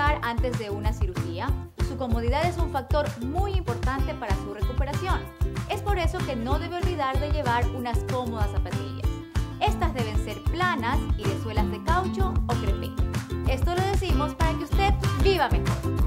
antes de una cirugía, su comodidad es un factor muy importante para su recuperación. Es por eso que no debe olvidar de llevar unas cómodas zapatillas. Estas deben ser planas y de suelas de caucho o crepé. Esto lo decimos para que usted viva mejor.